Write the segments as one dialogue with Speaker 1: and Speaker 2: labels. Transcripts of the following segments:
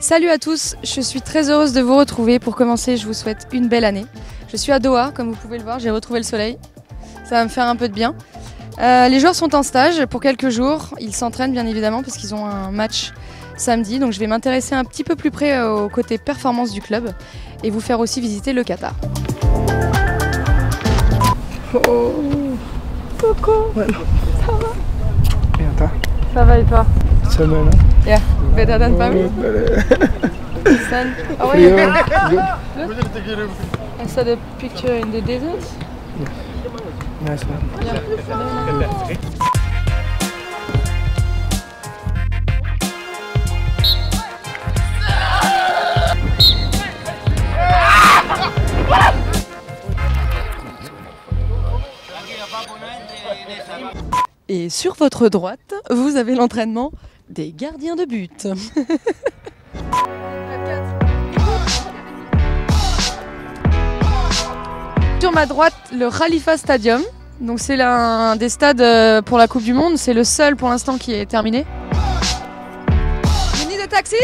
Speaker 1: Salut à tous, je suis très heureuse de vous retrouver. Pour commencer, je vous souhaite une belle année. Je suis à Doha, comme vous pouvez le voir, j'ai retrouvé le soleil. Ça va me faire un peu de bien. Euh, les joueurs sont en stage pour quelques jours. Ils s'entraînent bien évidemment parce qu'ils ont un match samedi. Donc je vais m'intéresser un petit peu plus près au côté performance du club et vous faire aussi visiter le Qatar.
Speaker 2: Oh.
Speaker 1: Coucou,
Speaker 2: Ouais.
Speaker 1: ça va
Speaker 2: Et toi?
Speaker 1: Ça va et toi?
Speaker 2: Semaine.
Speaker 1: Yeah, better than Paris Sun. How are you? I saw the picture in the desert.
Speaker 2: Nice man.
Speaker 1: Et sur votre droite, vous avez l'entraînement des gardiens de but. sur ma droite, le Khalifa Stadium. Donc c'est l'un des stades euh, pour la Coupe du Monde. C'est le seul pour l'instant qui est terminé. You need a taxi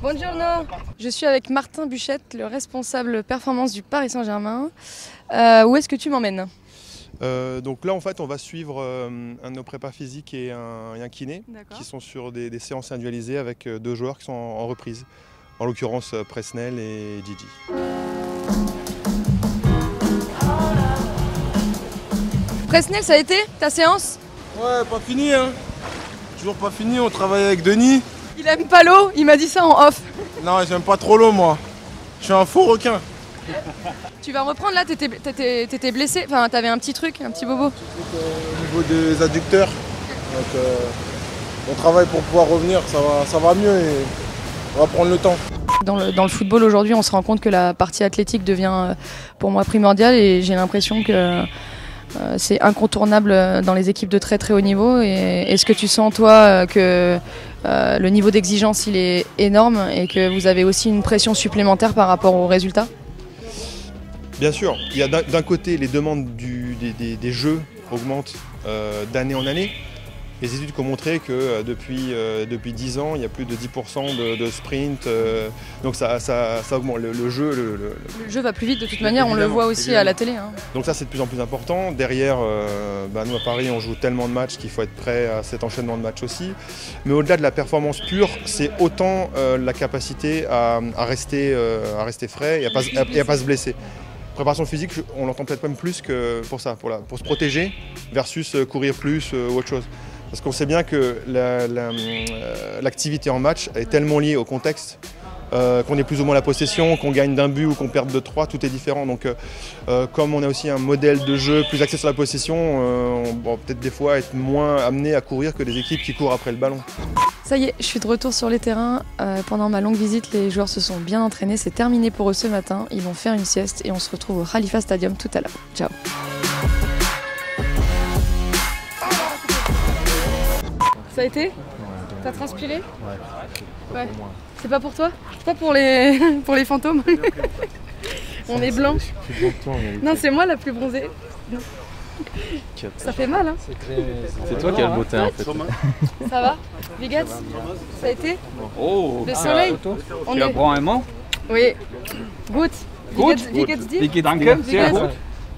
Speaker 1: Buongiorno. Je suis avec Martin Buchette, le responsable performance du Paris Saint-Germain. Euh, où est-ce que tu m'emmènes?
Speaker 3: Euh, donc là, en fait, on va suivre euh, un de nos prépas physiques et un, et un kiné qui sont sur des, des séances individualisées avec euh, deux joueurs qui sont en, en reprise. En l'occurrence, euh, Presnel et Gigi.
Speaker 1: Presnel, ça a été ta séance?
Speaker 4: Ouais, pas fini, hein. Toujours pas fini, on travaille avec Denis.
Speaker 1: Il aime pas l'eau, il m'a dit ça en off.
Speaker 4: Non, j'aime pas trop l'eau, moi. Je suis un faux requin.
Speaker 1: Tu vas reprendre là, t'étais, t'étais- t'étais blessé, enfin t'avais un petit truc, un petit bobo.
Speaker 4: Au niveau des adducteurs. Donc, euh, on travaille pour pouvoir revenir, ça va, ça va mieux et on va prendre le temps.
Speaker 1: Dans le, dans le football aujourd'hui, on se rend compte que la partie athlétique devient euh, pour moi primordiale et j'ai l'impression que euh, c'est incontournable euh, dans les équipes de très très haut niveau. Et est-ce que tu sens toi euh, que euh, le niveau d'exigence il est énorme et que vous avez aussi une pression supplémentaire par rapport aux résultats?
Speaker 3: Bien sûr, il y a d'un côté les demandes du- des, des- des jeux augmentent euh, d'année en année. Les études qui ont montré que euh, depuis, euh, depuis 10 ans, il y a plus de 10% de, de sprint. euh, donc ça, ça- ça augmente. Le, le jeu, le- le-
Speaker 1: Le jeu va plus vite de toute manière, on le voit aussi à la télé. hein.
Speaker 3: Donc ça c'est de plus en plus important. Derrière, bah, nous à Paris on joue tellement de matchs qu'il faut être prêt à cet enchaînement de matchs aussi. Mais au-delà de la performance pure, c'est autant la capacité à, à rester, à rester frais et à pas, se- et à pas se blesser. Préparation physique, on l'entend peut-être même plus que pour ça, pour, se protéger versus euh, courir plus euh, ou autre chose. Parce qu'on sait bien que euh, l'activité en match est tellement liée au contexte euh, qu'on ait plus ou moins la possession, qu'on gagne d'un but ou qu'on perde de trois, tout est différent. Donc, euh, euh, comme on a aussi un modèle de jeu plus axé sur la possession, on va peut-être des fois être moins amené à courir que des équipes qui courent après le ballon.
Speaker 1: Ça y est, je suis de retour sur les terrains. Pendant ma longue visite, les joueurs se sont bien entraînés. C'est terminé pour eux ce matin. Ils vont faire une sieste et on se retrouve au Khalifa Stadium tout à l'heure. Ciao. Ça a été? T'as transpiré Ouais. C'est pas pour toi C'est pas pour les, pour les fantômes On est blanc. Non, c'est moi la plus bronzée. Ça fait mal, hein
Speaker 5: C'est toi qui as le beau teint en fait.
Speaker 1: Ça va Vigats Ça a été
Speaker 5: Oh
Speaker 1: Le soleil On
Speaker 5: Tu
Speaker 1: est...
Speaker 5: brun allemand
Speaker 1: Oui. Good. Vigats- Vigats dit
Speaker 5: danke,
Speaker 1: Vigats.
Speaker 5: sehr gut.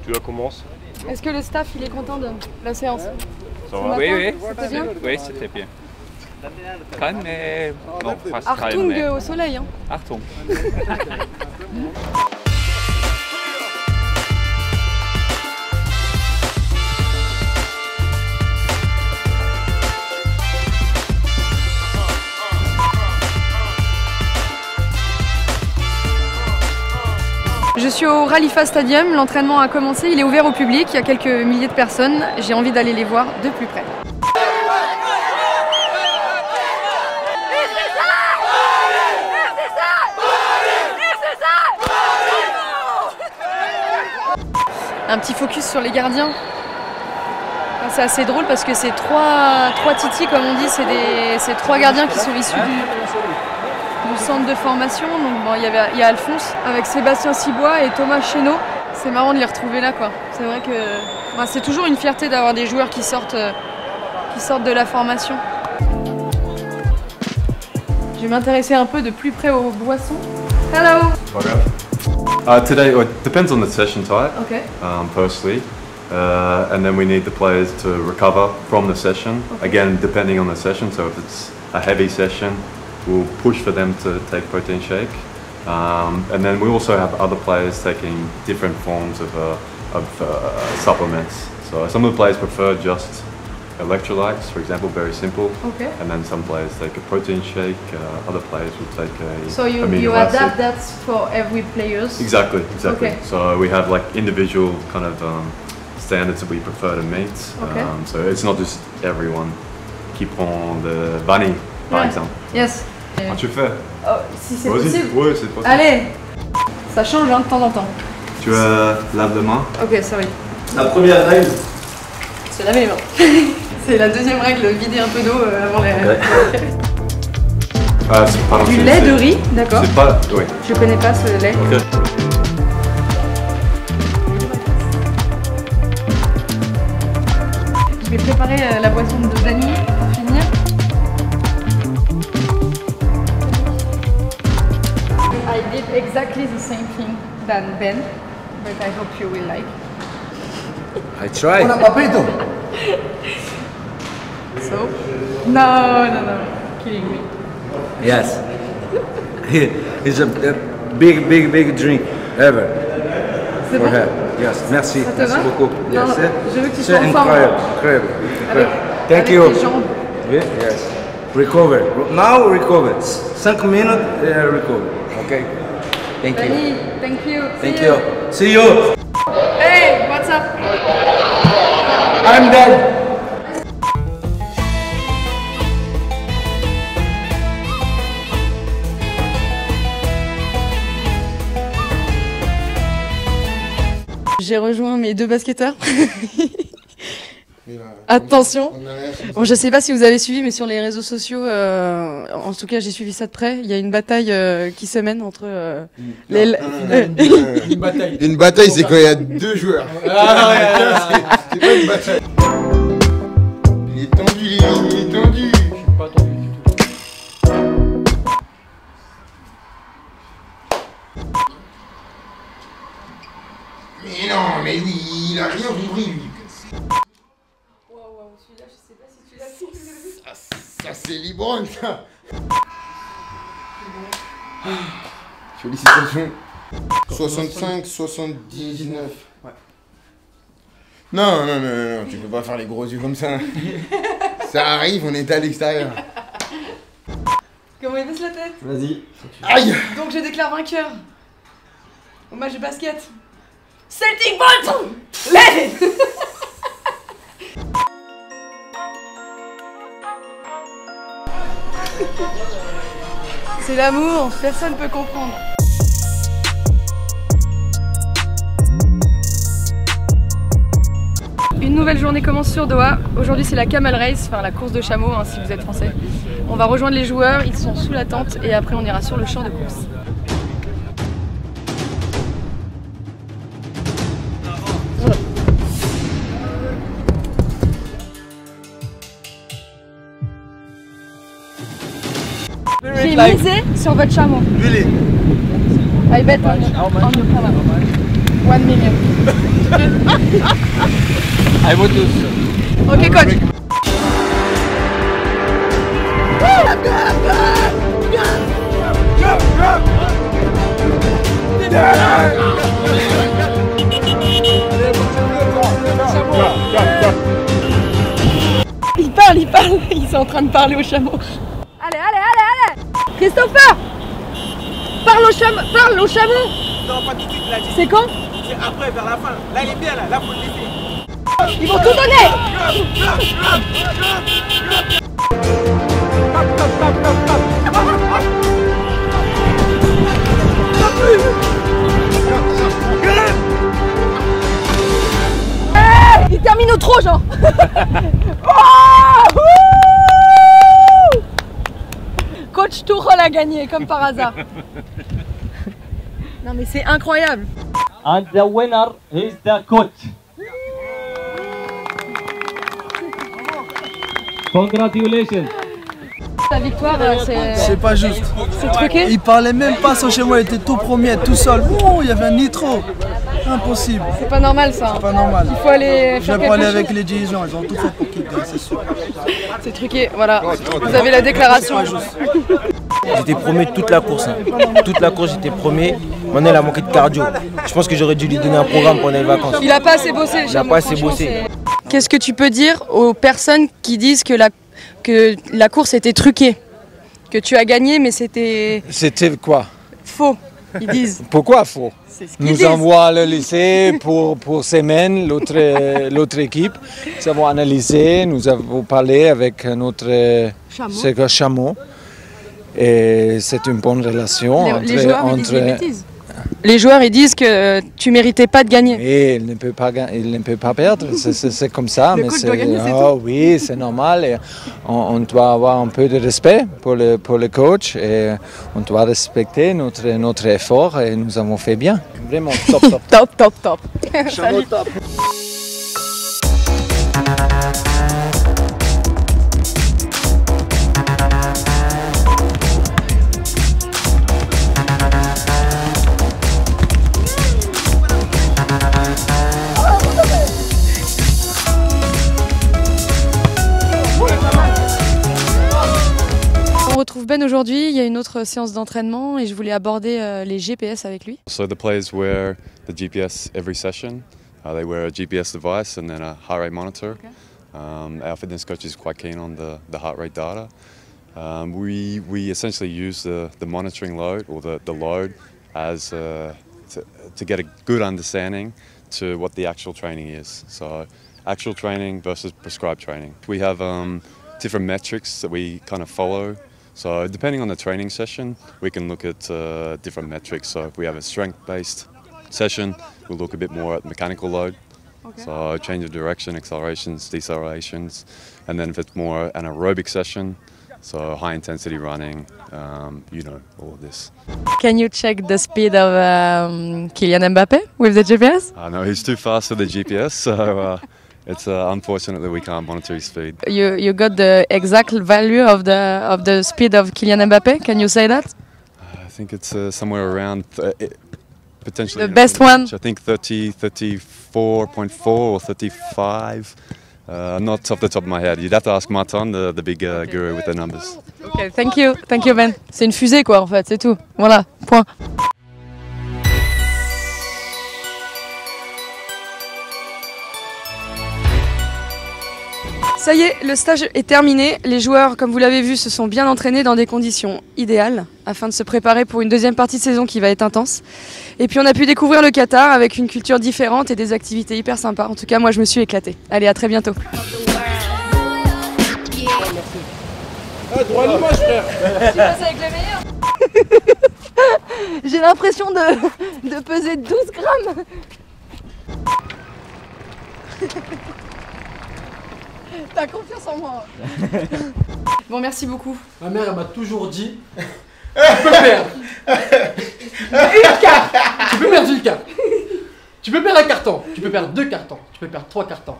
Speaker 6: Tu la commences
Speaker 1: Est-ce que le staff il est content de la séance
Speaker 5: Oui, oui.
Speaker 1: C'était bien
Speaker 5: Oui, c'était bien. Mais
Speaker 1: Artung euh, au soleil. Hein.
Speaker 5: Achtung.
Speaker 1: Je suis au Ralifa Stadium, l'entraînement a commencé, il est ouvert au public, il y a quelques milliers de personnes, j'ai envie d'aller les voir de plus près. Un petit focus sur les gardiens. C'est assez drôle parce que c'est trois, trois titis, comme on dit, c'est trois gardiens qui sont issus du, centre de formation. Donc bon, il y a Alphonse avec Sébastien Cibois et Thomas Chéneau. C'est marrant de les retrouver là, quoi. C'est vrai que c'est toujours une fierté d'avoir des joueurs qui sortent, qui sortent de la formation. Je vais m'intéresser un peu de plus près aux boissons. Hello
Speaker 6: Uh, today, well, it depends on the session type,
Speaker 1: Ok.
Speaker 6: um, firstly. Uh, and then we need the players to recover from the session. Again, depending on the session. So if it's a heavy session, we'll push for them to take protein shake. Um, and then we also have other players taking different forms of, uh, of uh, supplements. So some of the players prefer just electrolytes, for example, very simple.
Speaker 1: Ok.
Speaker 6: And then some players take a protein shake. Uh, other players will take a
Speaker 1: So you,
Speaker 6: amino
Speaker 1: you
Speaker 6: acid.
Speaker 1: adapt that for every players.
Speaker 6: Exactly, exactly.
Speaker 1: Okay.
Speaker 6: So we have like individual kind of um, standards that we prefer to meet.
Speaker 1: Okay.
Speaker 6: Um, so it's not just everyone qui prend de vanille, par
Speaker 1: Ouais.
Speaker 6: exemple.
Speaker 1: Yes.
Speaker 6: Ah, tu fais
Speaker 1: Oh, si c'est
Speaker 6: Vas-y.
Speaker 1: possible.
Speaker 6: Oui, c'est possible.
Speaker 1: Allez Ça change hein, de temps en temps.
Speaker 6: Tu euh, laves les mains
Speaker 1: Ok, sorry.
Speaker 7: La première règle,
Speaker 1: Se laver les mains. c'est la deuxième règle, vider un peu d'eau euh, avant les...
Speaker 6: Ah,
Speaker 1: Du lait de riz, d'accord.
Speaker 6: C'est pas. Oui.
Speaker 1: Je connais pas ce lait. Je vais préparer euh, la boisson de Dani pour finir. I did exactly the same thing than Ben, but I hope you will like.
Speaker 7: I try.
Speaker 4: papito.
Speaker 1: So, no, no, no, kidding me.
Speaker 7: Yes. It's a, a big, big, big drink ever
Speaker 1: C'est
Speaker 7: for
Speaker 1: bon
Speaker 7: her. Yes, merci.
Speaker 1: Ça te
Speaker 7: merci
Speaker 1: va
Speaker 7: beaucoup. Yes,
Speaker 1: je veux que tu sois en forme.
Speaker 7: incroyable, incroyable.
Speaker 1: Avec.
Speaker 7: Thank
Speaker 1: avec
Speaker 7: you.
Speaker 1: tes jambes.
Speaker 7: Yeah, Yes. Recover. Now recover. 5 minutes, uh, recover. Okay. Thank you.
Speaker 1: Thank you.
Speaker 7: Thank
Speaker 1: See
Speaker 7: you. See you.
Speaker 1: Hey, what's up?
Speaker 7: I'm dead.
Speaker 1: J'ai rejoint mes deux basketteurs. Attention. Bon, je sais pas si vous avez suivi, mais sur les réseaux sociaux, euh, en tout cas, j'ai suivi ça de près. Il y a une bataille euh, qui se mène entre euh, les.
Speaker 4: Une bataille, c'est quand il y a deux joueurs. c'est pas une bataille. Ça. Félicitations. 65, 79. Ouais. Non, non, non, non, tu peux pas faire les gros yeux comme ça. ça arrive, on est à l'extérieur.
Speaker 1: Comment il baisse la tête
Speaker 7: Vas-y.
Speaker 4: Aïe
Speaker 1: Donc je déclare vainqueur. Au match de basket. Celtic Bolton Allez C'est l'amour, personne peut comprendre. Une nouvelle journée commence sur Doha. Aujourd'hui c'est la Camel Race, enfin la course de chameau hein, si vous êtes français. On va rejoindre les joueurs, ils sont sous la tente et après on ira sur le champ de course. J'ai misé sur votre chameau. I bet on, on your camera. One million.
Speaker 5: I would do so.
Speaker 1: Ok coach. Il parle, il parle, ils sont en train de parler au chameau. Allez, allez, allez, allez Christopher Parle au chameau, parle au chameau.
Speaker 8: Non, pas tout de suite, là,
Speaker 1: C'est quand?
Speaker 8: C'est après, vers la fin. Là, il est bien, là, là, faut le laisser.
Speaker 1: Ils vont tout donner. Hey, Il termine au trop, genre. Oh Coach Tourol a gagné, comme par hasard. Non mais c'est incroyable
Speaker 9: And the winner is the coach. Congratulations.
Speaker 1: La victoire, euh, c'est.
Speaker 10: C'est pas juste.
Speaker 1: C'est truqué
Speaker 10: Il parlait même pas, son chez moi il était tout premier, tout seul. Ouh, il y avait un nitro. Impossible.
Speaker 1: C'est pas normal ça.
Speaker 10: C'est pas normal.
Speaker 1: Il faut aller
Speaker 10: Je
Speaker 1: faire
Speaker 10: vais pas aller
Speaker 1: quelque
Speaker 10: avec
Speaker 1: chose.
Speaker 10: les dirigeants, ils ont tout fait pour qu'il gagne, c'est sûr.
Speaker 1: C'est truqué, voilà. Vous avez la déclaration.
Speaker 7: J'étais premier toute la course. hein. Toute la course, j'étais premier. Maintenant, il a manqué de cardio. Je pense que j'aurais dû lui donner un programme pendant les vacances.
Speaker 1: Il a pas assez bossé.
Speaker 7: Il a pas assez bossé.
Speaker 1: Qu'est-ce que tu peux dire aux personnes qui disent que la, que la course était truquée? Que tu as gagné, mais c'était
Speaker 11: C'était quoi?
Speaker 1: faux, ils disent.
Speaker 11: Pourquoi faux Nous
Speaker 1: disent.
Speaker 11: envoie le lycée pour, pour semaine, l'autre l'autre équipe. Nous avons analysé, nous avons parlé avec notre
Speaker 1: Chameau.
Speaker 11: chameau. Et c'est une bonne relation
Speaker 1: Les,
Speaker 11: entre,
Speaker 1: les joueurs, ils disent des
Speaker 11: entre-
Speaker 1: bêtises. Les joueurs, ils disent que tu méritais pas de gagner.
Speaker 11: Et il ne peut pas, il ne peut pas perdre, c'est- comme ça.
Speaker 1: Le
Speaker 11: mais
Speaker 1: coach
Speaker 11: c'est-
Speaker 1: doit gagner, c'est
Speaker 11: oh oui, c'est normal. Et on, on doit avoir un peu de respect pour le, pour le coach et on doit respecter notre, notre effort et nous avons fait bien. Vraiment top, top.
Speaker 1: top, top, top.
Speaker 11: Chameau top.
Speaker 1: Ben aujourd'hui, il y a une autre séance d'entraînement et je voulais aborder euh, les GPS avec lui.
Speaker 6: So the players wear the GPS every session. Uh, they wear a GPS device and then a heart rate monitor. Um, our fitness coach is quite keen on the, the heart rate data. Um, we, we essentially use the, the monitoring load or the, the load as uh, to, to get a good understanding to what the actual training is. So actual training versus prescribed training. We have um, different metrics that we kind of follow. So depending on the training session, we can look at uh, different metrics. So if we have a strength-based session, we'll look a bit more at mechanical load. So change of direction, accelerations, decelerations, and then if it's more an aerobic session, so high intensity running, um, you know all of this.
Speaker 1: Can you check the speed of um, Kylian Mbappe with the GPS?
Speaker 6: I know he's too fast for the GPS, so uh, it's uh, unfortunate that we can't monitor his speed.
Speaker 1: You you got the exact value of the of the speed of Kylian Mbappe? Can you say that?
Speaker 6: I think it's uh, somewhere around th- it, potentially
Speaker 1: The
Speaker 6: know,
Speaker 1: best one?
Speaker 6: I think 30, 34.4 or 35. Uh, not off the top of my head. You'd have to ask Martin, the, the big uh, guru with the numbers.
Speaker 1: Okay, thank you, thank you Ben. C'est une fusée quoi en fait, c'est tout. Voilà, point. Ça y est, le stage est terminé. Les joueurs, comme vous l'avez vu, se sont bien entraînés dans des conditions idéales afin de se préparer pour une deuxième partie de saison qui va être intense. Et puis on a pu découvrir le Qatar avec une culture différente et des activités hyper sympas. En tout cas, moi je me suis éclatée. Allez, à très bientôt.
Speaker 10: droit à l'image, frère.
Speaker 1: Tu passes avec les meilleurs J'ai l'impression de, de peser 12 grammes. T'as confiance en moi. bon, merci beaucoup.
Speaker 2: Ma mère, elle m'a toujours dit Tu peux perdre Une carte Tu peux perdre une carte Tu peux perdre un carton Tu peux perdre deux cartons Tu peux perdre trois cartons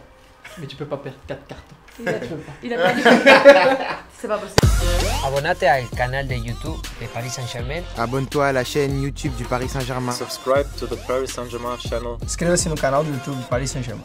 Speaker 2: Mais tu peux pas perdre quatre cartons.
Speaker 1: Il a-
Speaker 2: Tu peux pas.
Speaker 1: il a perdu. C'est pas possible.
Speaker 12: Abonnate al canal de YouTube de Paris Saint-Germain.
Speaker 13: Abonne-toi à la chaîne YouTube du Paris Saint-Germain.
Speaker 14: Subscribe to the Paris Saint-Germain channel.
Speaker 10: Inscreva-se no canal do YouTube Paris Saint-Germain.